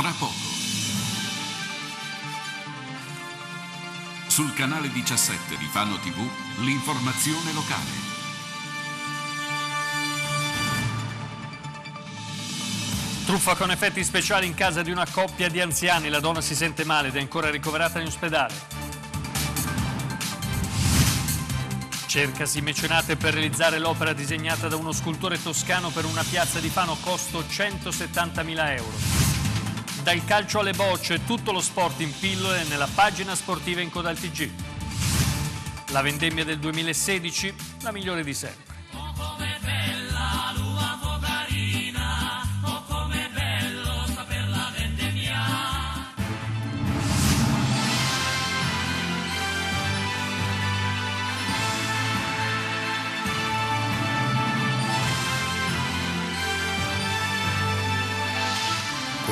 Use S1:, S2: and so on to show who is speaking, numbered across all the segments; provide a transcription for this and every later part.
S1: tra poco. Sul canale 17 di Fano TV, l'informazione locale.
S2: Truffa con effetti speciali in casa di una coppia di anziani. La donna si sente male ed è ancora ricoverata in ospedale. Cercasi mecenate per realizzare l'opera disegnata da uno scultore toscano per una piazza di Fano, costo 170.000 euro. Dal calcio alle bocce, tutto lo sport in pillole nella pagina sportiva in coda al TG. La vendemmia del 2016, la migliore di sempre.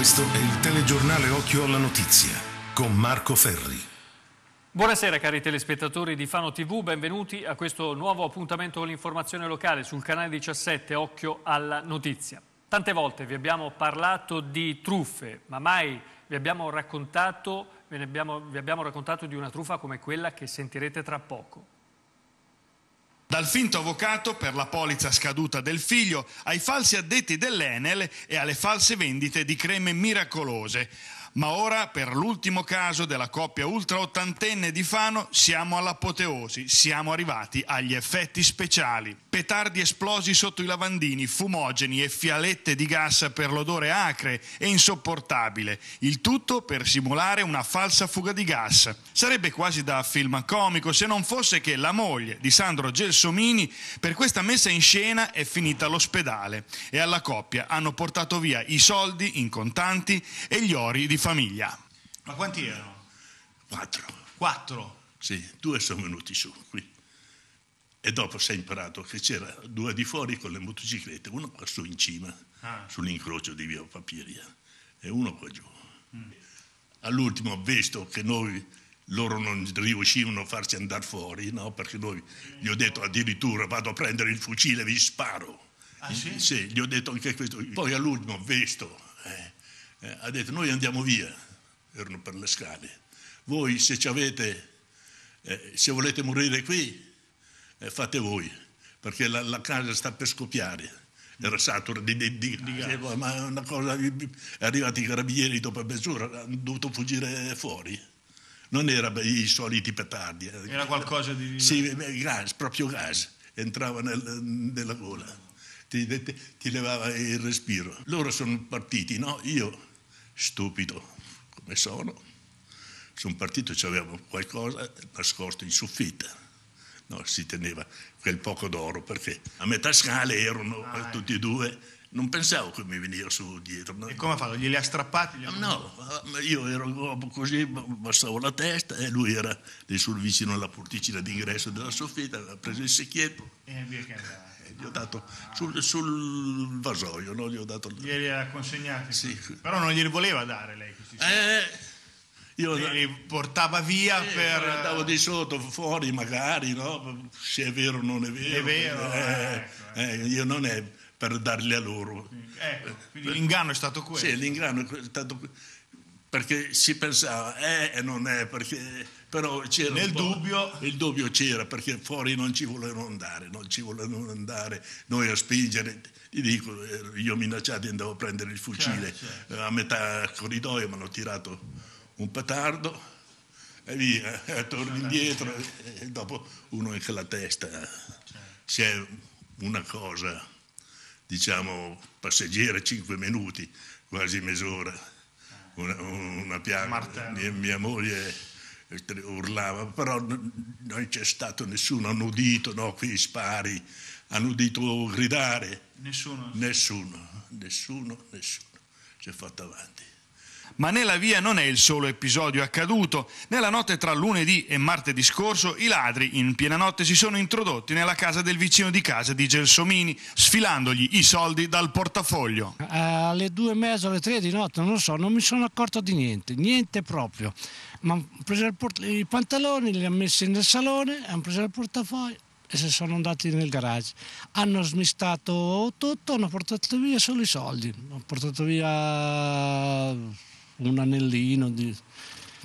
S3: Questo è il telegiornale Occhio alla Notizia con Marco Ferri.
S2: Buonasera cari telespettatori di Fano TV, benvenuti a questo nuovo appuntamento con l'informazione locale sul canale 17 Occhio alla Notizia. Tante volte vi abbiamo parlato di truffe, ma mai vi abbiamo raccontato, vi abbiamo, vi abbiamo raccontato di una truffa come quella che sentirete tra poco.
S4: Dal finto avvocato per la polizza scaduta del figlio ai falsi addetti dell'Enel e alle false vendite di creme miracolose. Ma ora, per l'ultimo caso della coppia ultra ottantenne di Fano, siamo all'apoteosi, siamo arrivati agli effetti speciali. Petardi esplosi sotto i lavandini, fumogeni e fialette di gas per l'odore acre e insopportabile. Il tutto per simulare una falsa fuga di gas. Sarebbe quasi da film comico se non fosse che la moglie di Sandro Gelsomini per questa messa in scena è finita all'ospedale e alla coppia hanno portato via i soldi in contanti e gli ori di famiglia.
S5: Ma quanti erano?
S6: Quattro.
S5: Quattro.
S6: Sì, due sono venuti su qui. E dopo si è imparato che c'era due di fuori con le motociclette, uno qua su in cima,
S5: Ah.
S6: sull'incrocio di via Papiria, e uno qua giù. All'ultimo ho visto che noi, loro non riuscivano a farci andare fuori, no? perché noi gli ho detto addirittura vado a prendere il fucile e vi sparo.
S5: Ah, sì?
S6: Sì, gli ho detto anche questo. Poi all'ultimo ho visto, eh, eh, ha detto noi andiamo via, erano per le scale. Voi se ci avete, eh, se volete morire qui, eh, fate voi, perché la, la casa sta per scoppiare. Era saturo di, di, di, gas, ma è una cosa, è arrivati i carabinieri dopo mezz'ora, hanno dovuto fuggire fuori. Non era i soliti petardi. eh.
S5: Era qualcosa di...
S6: Sì, gas, proprio gas, entrava nel- nella gola, ti, ti- ti levava il respiro. Loro sono partiti, no? Io, stupido come sono, sono partito, c'avevo qualcosa nascosto in soffitta. No, si teneva quel poco d'oro perché a metà scale erano
S5: Ah,
S6: tutti e due, non pensavo che mi veniva su dietro. no?
S5: E come ha fatto? Glieli ha strappati? Gli ha-
S6: No, io ero così, abbassavo la testa e lui era lì sul vicino alla porticina d'ingresso della soffitta, aveva preso il secchietto
S5: E via che andava.
S6: Gli ho dato sul, sul vasoio, no? gli ho dato...
S5: Glieli ha consegnati?
S6: Sì.
S5: Però non glieli voleva dare lei questi soldi.
S6: Eh, io
S5: Li portava via
S6: eh,
S5: per...
S6: andavo di sotto, fuori magari, no? se è vero o non è vero.
S5: È vero,
S6: Eh,
S5: ecco,
S6: eh, io non è per darli a loro.
S5: Ecco, quindi l'inganno è stato questo.
S6: Sì, l'inganno è stato perché si pensava è e non è, perché però c'era
S5: Nel dubbio-
S6: il dubbio c'era perché fuori non ci volevano andare, non ci volevano andare noi a spingere. Ti dico, eh, io minacciati andavo a prendere il fucile
S5: Certo,
S6: Eh, a metà corridoio, mi hanno tirato un petardo e via, e torno indietro e, e dopo uno anche la testa. Se è una cosa, diciamo, passeggera, 5 minuti, quasi mezz'ora, una, una piaga, mia, mia moglie urlava, però non c'è stato nessuno, hanno udito, no, qui spari, hanno udito gridare,
S5: Nessuno...
S6: nessuno, nessuno, nessuno. Si è fatto avanti.
S4: Ma nella via non è il solo episodio accaduto. Nella notte tra lunedì e martedì scorso i ladri in piena notte si sono introdotti nella casa del vicino di casa di Gelsomini, sfilandogli i soldi dal portafoglio.
S7: Eh, alle due e mezza, alle tre di notte, non so, non mi sono accorto di niente, niente proprio. Ma hanno preso i pantaloni, li hanno messi nel salone, hanno preso il portafoglio e si sono andati nel garage. Hanno smistato tutto, hanno portato via solo i soldi. Hanno portato via un anellino, di,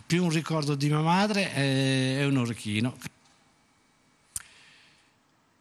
S7: più un ricordo di mia madre e, un orecchino.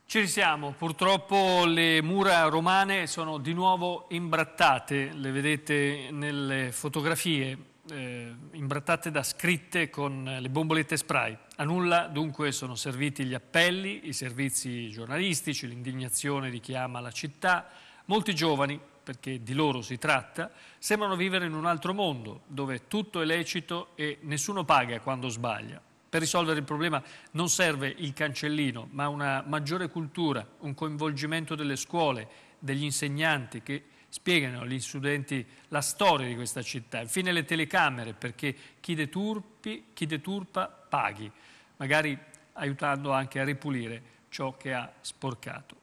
S2: Ci risiamo, purtroppo le mura romane sono di nuovo imbrattate, le vedete nelle fotografie, eh, imbrattate da scritte con le bombolette spray. A nulla dunque sono serviti gli appelli, i servizi giornalistici, l'indignazione di chi ama la città. Molti giovani, perché di loro si tratta, sembrano vivere in un altro mondo, dove tutto è lecito e nessuno paga quando sbaglia. Per risolvere il problema non serve il cancellino, ma una maggiore cultura, un coinvolgimento delle scuole, degli insegnanti che spiegano agli studenti la storia di questa città. Infine le telecamere, perché chi, deturpi, chi deturpa paghi, magari aiutando anche a ripulire ciò che ha sporcato.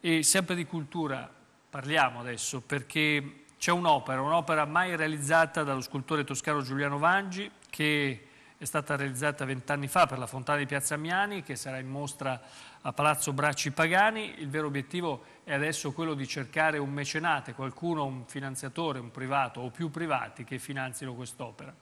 S2: E sempre di cultura parliamo adesso, perché c'è un'opera, un'opera mai realizzata dallo scultore toscano Giuliano Vangi, che è stata realizzata vent'anni fa per la Fontana di Piazza Miani che sarà in mostra a Palazzo Bracci Pagani. Il vero obiettivo è adesso quello di cercare un mecenate, qualcuno, un finanziatore, un privato o più privati che finanzino quest'opera.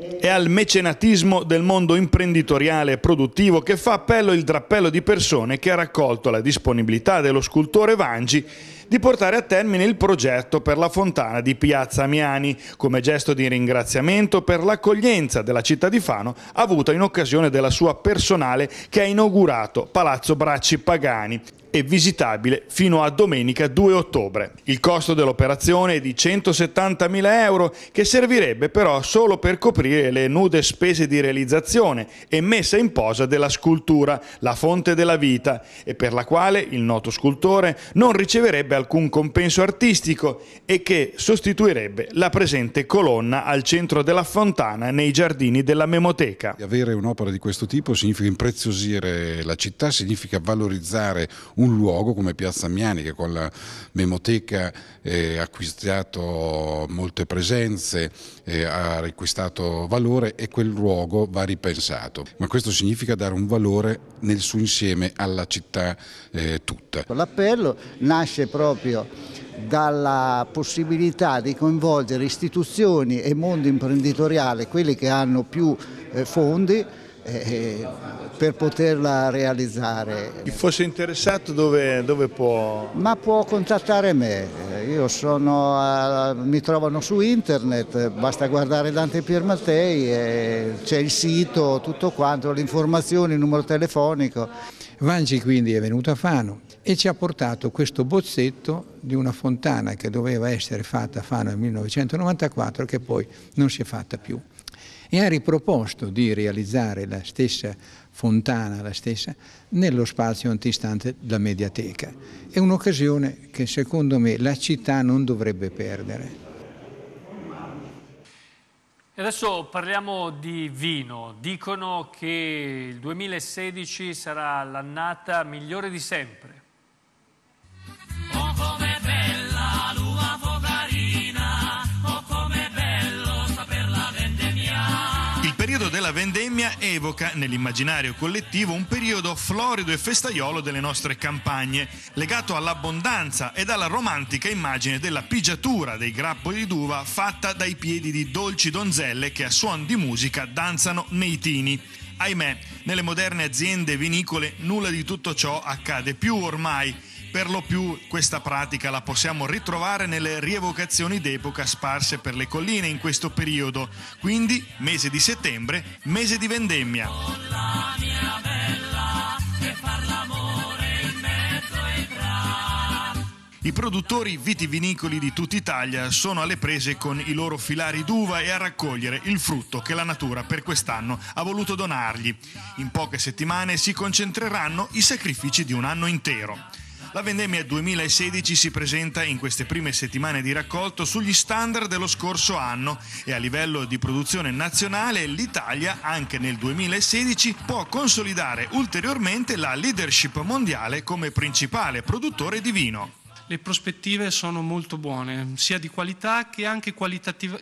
S4: È al mecenatismo del mondo imprenditoriale e produttivo che fa appello il drappello di persone che ha raccolto la disponibilità dello scultore Vangi di portare a termine il progetto per la fontana di Piazza Amiani, come gesto di ringraziamento per l'accoglienza della città di Fano avuta in occasione della sua personale che ha inaugurato Palazzo Bracci Pagani e visitabile fino a domenica 2 ottobre. Il costo dell'operazione è di 170.000 euro che servirebbe però solo per coprire le nude spese di realizzazione e messa in posa della scultura La fonte della vita e per la quale il noto scultore non riceverebbe alcun compenso artistico e che sostituirebbe la presente colonna al centro della fontana nei giardini della Memoteca.
S8: Avere un'opera di questo tipo significa impreziosire la città, significa valorizzare un luogo come Piazza Miani che con la Memoteca eh, ha acquistato molte presenze, eh, ha riacquistato valore e quel luogo va ripensato. Ma questo significa dare un valore nel suo insieme alla città eh, tutta.
S9: L'appello nasce proprio dalla possibilità di coinvolgere istituzioni e mondo imprenditoriale, quelli che hanno più eh, fondi, per poterla realizzare.
S4: Chi fosse interessato dove, dove, può?
S9: Ma può contattare me, io sono, mi trovano su internet, basta guardare Dante Piermattei, c'è il sito, tutto quanto, le informazioni, il numero telefonico.
S10: Vangi quindi è venuto a Fano e ci ha portato questo bozzetto di una fontana che doveva essere fatta a Fano nel 1994 che poi non si è fatta più e ha riproposto di realizzare la stessa fontana, la stessa, nello spazio antistante della mediateca. È un'occasione che secondo me la città non dovrebbe perdere.
S2: Adesso parliamo di vino. Dicono che il 2016 sarà l'annata migliore di sempre.
S4: Periodo della vendemmia evoca nell'immaginario collettivo un periodo florido e festaiolo delle nostre campagne, legato all'abbondanza ed alla romantica immagine della pigiatura dei grappoli d'uva fatta dai piedi di dolci donzelle che a suon di musica danzano nei tini. Ahimè, nelle moderne aziende vinicole nulla di tutto ciò accade più ormai per lo più questa pratica la possiamo ritrovare nelle rievocazioni d'epoca sparse per le colline in questo periodo, quindi mese di settembre, mese di vendemmia. I produttori vitivinicoli di tutta Italia sono alle prese con i loro filari d'uva e a raccogliere il frutto che la natura per quest'anno ha voluto donargli. In poche settimane si concentreranno i sacrifici di un anno intero. La vendemmia 2016 si presenta in queste prime settimane di raccolto sugli standard dello scorso anno e a livello di produzione nazionale l'Italia anche nel 2016 può consolidare ulteriormente la leadership mondiale come principale produttore di vino.
S11: Le prospettive sono molto buone, sia di qualità che anche,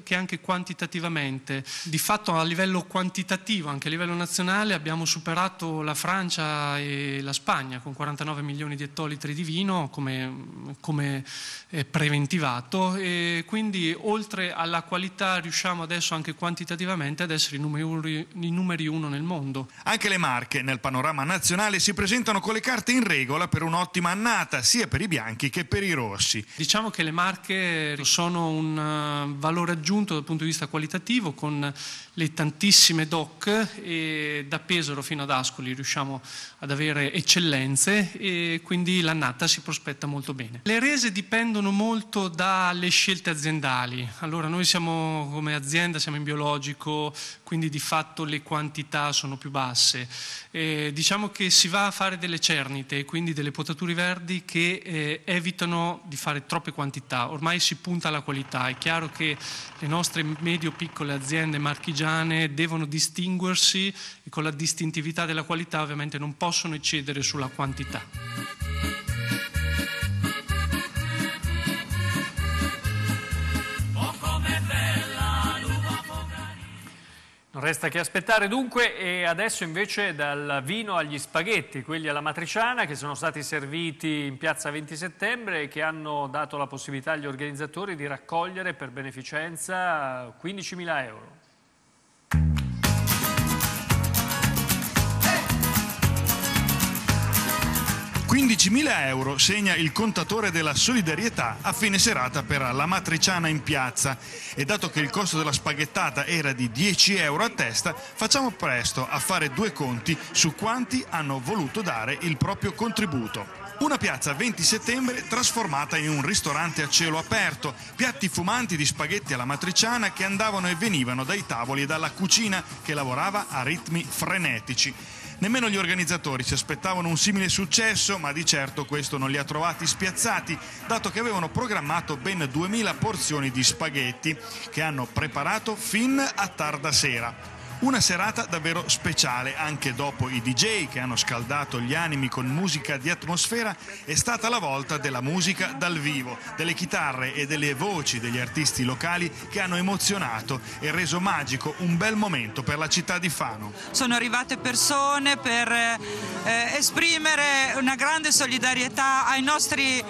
S11: che anche quantitativamente. Di fatto a livello quantitativo, anche a livello nazionale, abbiamo superato la Francia e la Spagna con 49 milioni di ettolitri di vino come, come eh, preventivato e quindi oltre alla qualità riusciamo adesso anche quantitativamente ad essere i numeri, i numeri uno nel mondo.
S4: Anche le marche nel panorama nazionale si presentano con le carte in regola per un'ottima annata sia per i bianchi che per i rossi.
S11: Diciamo che le marche sono un uh, valore aggiunto dal punto di vista qualitativo con le tantissime DOC e da Pesaro fino ad Ascoli riusciamo ad avere eccellenze e quindi l'annata si prospetta molto bene. Le rese dipendono molto dalle scelte aziendali. Allora noi siamo come azienda, siamo in biologico, quindi di fatto le quantità sono più basse. Eh, diciamo che si va a fare delle cernite, quindi delle potature verdi che eh, evitano di fare troppe quantità. Ormai si punta alla qualità. È chiaro che le nostre medio-piccole aziende marchigiane devono distinguersi e con la distintività della qualità ovviamente non possono eccedere sulla quantità.
S2: Resta che aspettare dunque e adesso invece dal vino agli spaghetti, quelli alla matriciana che sono stati serviti in piazza 20 settembre e che hanno dato la possibilità agli organizzatori di raccogliere per beneficenza 15.000 euro.
S4: 15.000 euro segna il contatore della solidarietà a fine serata per la matriciana in piazza e dato che il costo della spaghettata era di 10 euro a testa facciamo presto a fare due conti su quanti hanno voluto dare il proprio contributo. Una piazza 20 settembre trasformata in un ristorante a cielo aperto, piatti fumanti di spaghetti alla matriciana che andavano e venivano dai tavoli e dalla cucina che lavorava a ritmi frenetici. Nemmeno gli organizzatori si aspettavano un simile successo, ma di certo questo non li ha trovati spiazzati, dato che avevano programmato ben 2000 porzioni di spaghetti che hanno preparato fin a tarda sera. Una serata davvero speciale, anche dopo i DJ che hanno scaldato gli animi con musica di atmosfera, è stata la volta della musica dal vivo, delle chitarre e delle voci degli artisti locali che hanno emozionato e reso magico un bel momento per la città di Fano.
S12: Sono arrivate persone per eh, esprimere una grande solidarietà ai nostri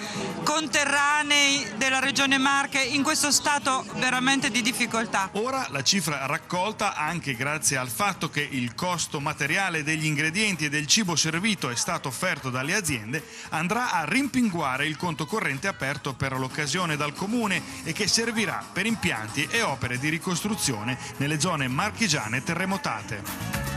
S12: conterranei della regione Marche in questo stato veramente di difficoltà.
S4: Ora la cifra raccolta anche grazie grazie al fatto che il costo materiale degli ingredienti e del cibo servito è stato offerto dalle aziende, andrà a rimpinguare il conto corrente aperto per l'occasione dal Comune e che servirà per impianti e opere di ricostruzione nelle zone marchigiane terremotate.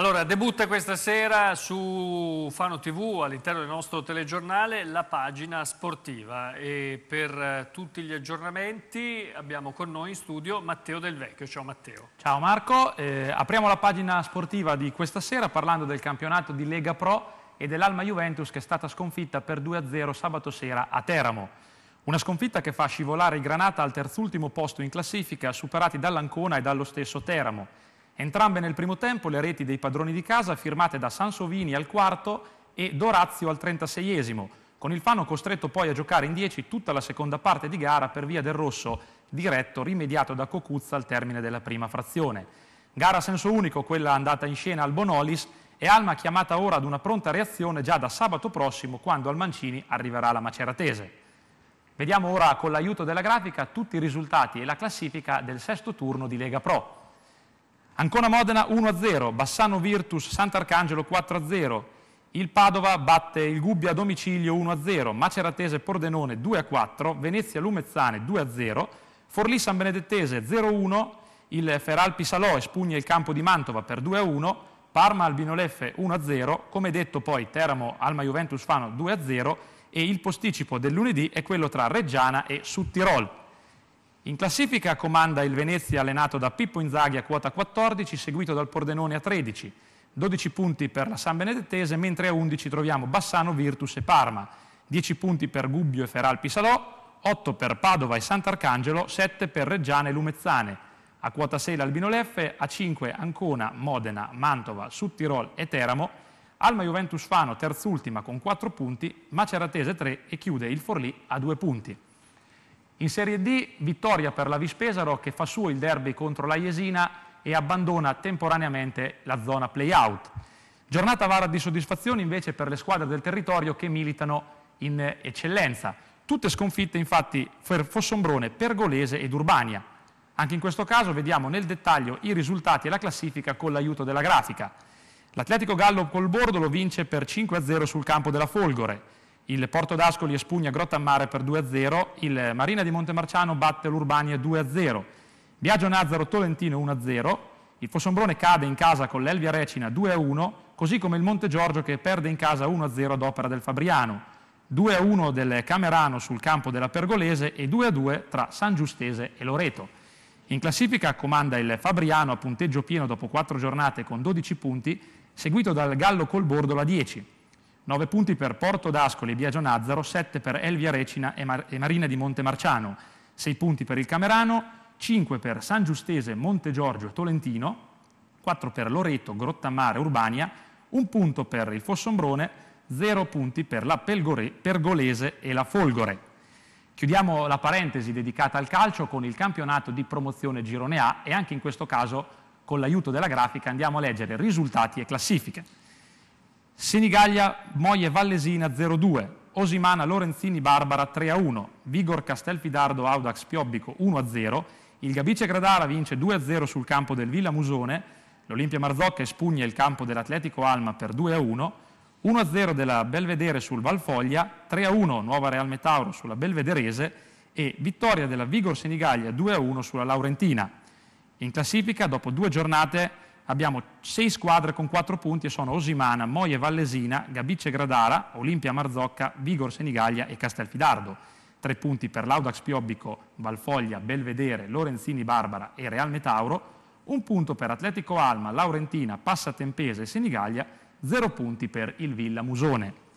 S2: Allora, debutta questa sera su Fano TV, all'interno del nostro telegiornale, la pagina sportiva e per eh, tutti gli aggiornamenti abbiamo con noi in studio Matteo Del Vecchio. Ciao Matteo.
S13: Ciao Marco, eh, apriamo la pagina sportiva di questa sera parlando del campionato di Lega Pro e dell'Alma Juventus che è stata sconfitta per 2-0 sabato sera a Teramo. Una sconfitta che fa scivolare i Granata al terzultimo posto in classifica, superati dall'Ancona e dallo stesso Teramo. Entrambe nel primo tempo le reti dei padroni di casa firmate da Sansovini al quarto e Dorazio al 36esimo, con il Fano costretto poi a giocare in 10 tutta la seconda parte di gara per via del rosso diretto rimediato da Cocuzza al termine della prima frazione. Gara a senso unico, quella andata in scena al Bonolis, e Alma chiamata ora ad una pronta reazione già da sabato prossimo quando al Mancini arriverà la Maceratese. Vediamo ora con l'aiuto della grafica tutti i risultati e la classifica del sesto turno di Lega Pro. Ancona Modena 1-0, Bassano Virtus Sant'Arcangelo 4-0, il Padova batte il Gubbia a domicilio 1-0, Maceratese Pordenone 2-4, Venezia Lumezzane 2-0, Forlì San Benedettese 0-1, il Feralpi Salò espugna il campo di Mantova per 2-1, Parma Albinoleffe 1-0, come detto poi Teramo Alma Juventus Fano 2-0 e il posticipo del lunedì è quello tra Reggiana e Sudtirol. In classifica comanda il Venezia allenato da Pippo Inzaghi a quota 14, seguito dal Pordenone a 13, 12 punti per la San Benedettese, mentre a 11 troviamo Bassano, Virtus e Parma, 10 punti per Gubbio e Feralpi Salò, 8 per Padova e Sant'Arcangelo, 7 per Reggiane e Lumezzane, a quota 6 l'Albino Leffe, a 5 Ancona, Modena, Mantova, Sudtirol e Teramo, Alma Juventus Fano terzultima con 4 punti, Maceratese 3 e chiude il Forlì a 2 punti. In Serie D, vittoria per la Vispesaro che fa suo il derby contro la Jesina e abbandona temporaneamente la zona play-out. Giornata vara di soddisfazione invece per le squadre del territorio che militano in eccellenza. Tutte sconfitte infatti per Fossombrone, Pergolese ed Urbania. Anche in questo caso vediamo nel dettaglio i risultati e la classifica con l'aiuto della grafica. L'Atletico Gallo col Bordo lo vince per 5-0 sul campo della Folgore. Il Porto d'Ascoli espugna Grottammare per 2-0. Il Marina di Montemarciano batte l'Urbania 2-0. Biagio Nazzaro Tolentino 1-0. Il Fossombrone cade in casa con l'Elvia Recina 2-1, così come il Monte Giorgio che perde in casa 1-0 ad opera del Fabriano. 2-1 del Camerano sul campo della Pergolese e 2-2 tra San Giustese e Loreto. In classifica comanda il Fabriano a punteggio pieno dopo 4 giornate con 12 punti, seguito dal Gallo Colbordola 10. 9 punti per Porto d'Ascoli e Biagio Nazzaro, 7 per Elvia Recina e, Mar- e Marina di Montemarciano, 6 punti per il Camerano, 5 per San Giustese, Monte Giorgio e Tolentino, 4 per Loreto, Grottammare, Urbania, 1 punto per il Fossombrone, 0 punti per la Pelgore, Pergolese e la Folgore. Chiudiamo la parentesi dedicata al calcio con il campionato di promozione Girone A e anche in questo caso con l'aiuto della grafica andiamo a leggere risultati e classifiche. Senigallia, Moie Vallesina 0-2, Osimana Lorenzini Barbara 3-1, Vigor Castelfidardo Audax Piobbico 1-0, il Gabice Gradara vince 2-0 sul campo del Villa Musone, l'Olimpia Marzocca espugna il campo dell'Atletico Alma per 2-1, 1-0 della Belvedere sul Valfoglia, 3-1 Nuova Real Metauro sulla Belvederese e vittoria della Vigor Senigallia 2-1 sulla Laurentina. In classifica, dopo due giornate, abbiamo sei squadre con quattro punti e sono Osimana, Moie Vallesina, Gabice Gradara, Olimpia Marzocca, Vigor Senigallia e Castelfidardo. Tre punti per l'Audax Piobbico, Valfoglia, Belvedere, Lorenzini Barbara e Real Metauro. Un punto per Atletico Alma, Laurentina, Passatempese e Senigallia. Zero punti per il Villa Musone.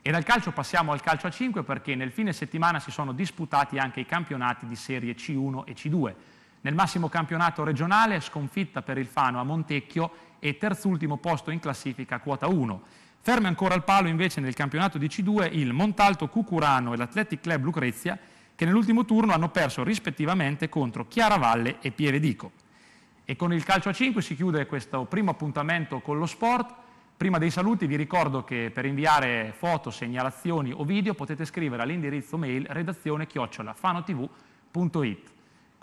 S13: E dal calcio passiamo al calcio a 5 perché nel fine settimana si sono disputati anche i campionati di serie C1 e C2. Nel massimo campionato regionale sconfitta per il Fano a Montecchio e terzultimo posto in classifica quota 1. Ferme ancora al palo invece nel campionato di C2 il Montalto Cucurano e l'Athletic Club Lucrezia che nell'ultimo turno hanno perso rispettivamente contro Chiaravalle e Pievedico. E con il calcio a 5 si chiude questo primo appuntamento con lo sport. Prima dei saluti vi ricordo che per inviare foto, segnalazioni o video potete scrivere all'indirizzo mail redazione chiocciolafanotv.it.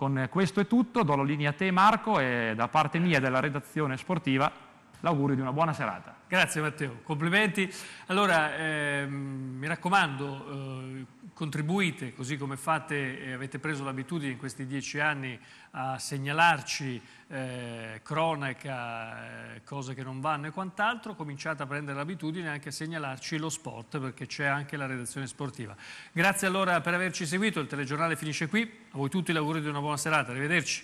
S13: Con questo è tutto, do la linea a te Marco e da parte mia e della redazione sportiva l'augurio di una buona serata.
S2: Grazie Matteo, complimenti. Allora, ehm, mi raccomando, eh, contribuite, così come fate e avete preso l'abitudine in questi dieci anni a segnalarci eh, cronaca, eh, cose che non vanno e quant'altro, cominciate a prendere l'abitudine anche a segnalarci lo sport, perché c'è anche la redazione sportiva. Grazie allora per averci seguito, il telegiornale finisce qui, a voi tutti l'augurio di una buona serata, arrivederci.